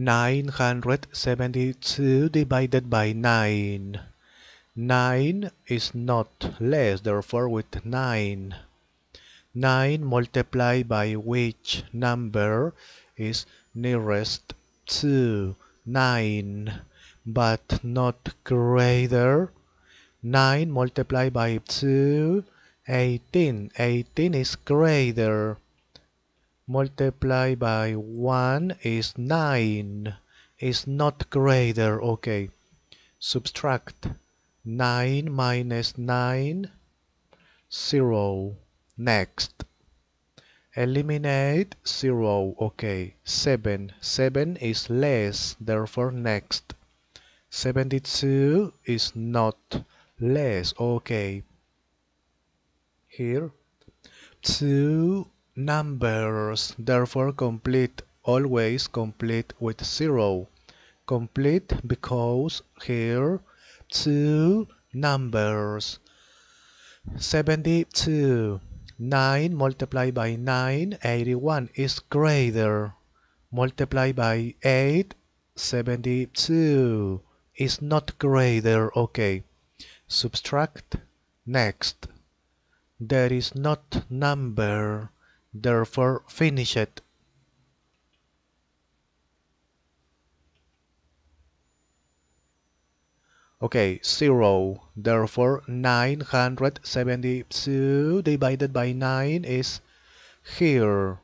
972 divided by 9. 9 is not less, therefore with 9. 9 multiplied by which number is nearest to 9, but not greater. 9 multiplied by 2, 18. 18 is greater. Multiply by 1 is 9. Is not greater. Okay. Subtract 9 minus 9, 0. Next. Eliminate 0. Okay. 7. 7 is less. Therefore, next. 72 is not less. Okay. Here. 2 numbers. Therefore, complete. Always complete with 0. Complete because here two numbers. 72. 9 multiplied by 9, 81 is greater. Multiply by 8, 72 is not greater. Okay. Subtract. Next. There is not number. Therefore, finish it. Okay, 0. Therefore, 972 divided by 9 is here.